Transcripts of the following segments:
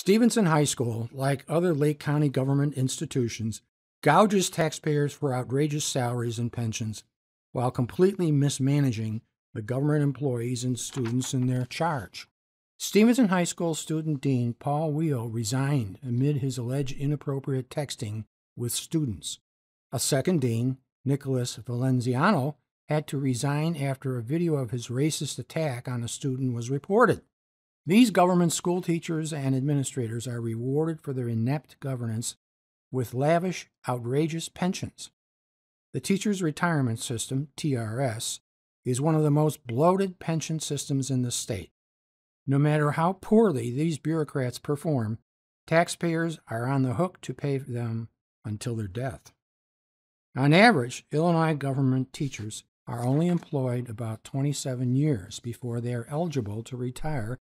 Stevenson High School, like other Lake County government institutions, gouges taxpayers for outrageous salaries and pensions while completely mismanaging the government employees and students in their charge. Stevenson High School student dean Paul Wheel resigned amid his alleged inappropriate texting with students. A second dean, Nicholas Valenziano, had to resign after a video of his racist attack on a student was reported. These government school teachers and administrators are rewarded for their inept governance with lavish, outrageous pensions. The Teachers Retirement System, TRS, is one of the most bloated pension systems in the state. No matter how poorly these bureaucrats perform, taxpayers are on the hook to pay them until their death. On average, Illinois government teachers are only employed about 27 years before they are eligible to retire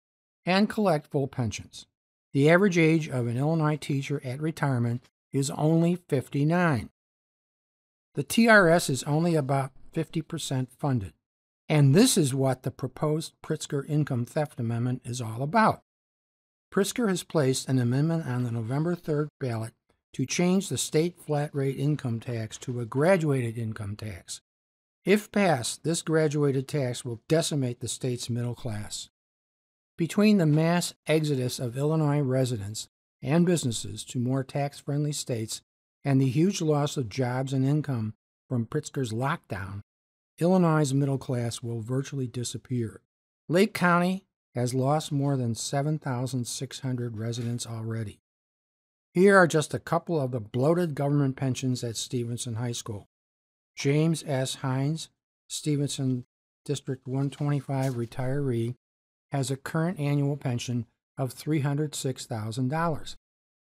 and collect full pensions. The average age of an Illinois teacher at retirement is only 59. The TRS is only about 50% funded. And this is what the proposed Pritzker Income Theft Amendment is all about. Pritzker has placed an amendment on the November 3rd ballot to change the state flat rate income tax to a graduated income tax. If passed, this graduated tax will decimate the state's middle class. Between the mass exodus of Illinois residents and businesses to more tax friendly states and the huge loss of jobs and income from Pritzker's lockdown, Illinois' middle class will virtually disappear. Lake County has lost more than 7,600 residents already. Here are just a couple of the bloated government pensions at Stevenson High School. James S. Hines, Stevenson District 125 retiree, has a current annual pension of $306,000.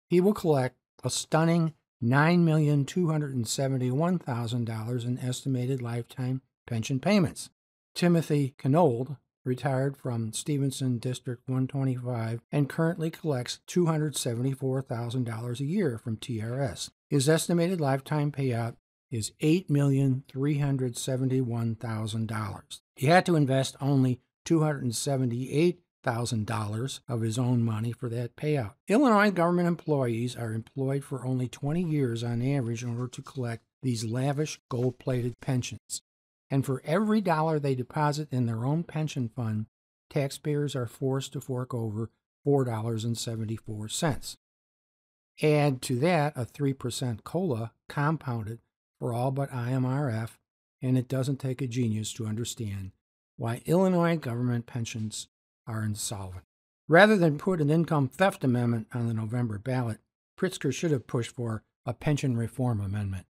He will collect a stunning $9,271,000 in estimated lifetime pension payments. Timothy Knold retired from Stevenson District 125 and currently collects $274,000 a year from TRS. His estimated lifetime payout is $8,371,000. He had to invest only $278,000 of his own money for that payout. Illinois government employees are employed for only 20 years on average in order to collect these lavish gold plated pensions. And for every dollar they deposit in their own pension fund, taxpayers are forced to fork over $4.74. Add to that a 3% COLA compounded for all but IMRF, and it doesn't take a genius to understand why Illinois government pensions are insolvent. Rather than put an income theft amendment on the November ballot, Pritzker should have pushed for a pension reform amendment.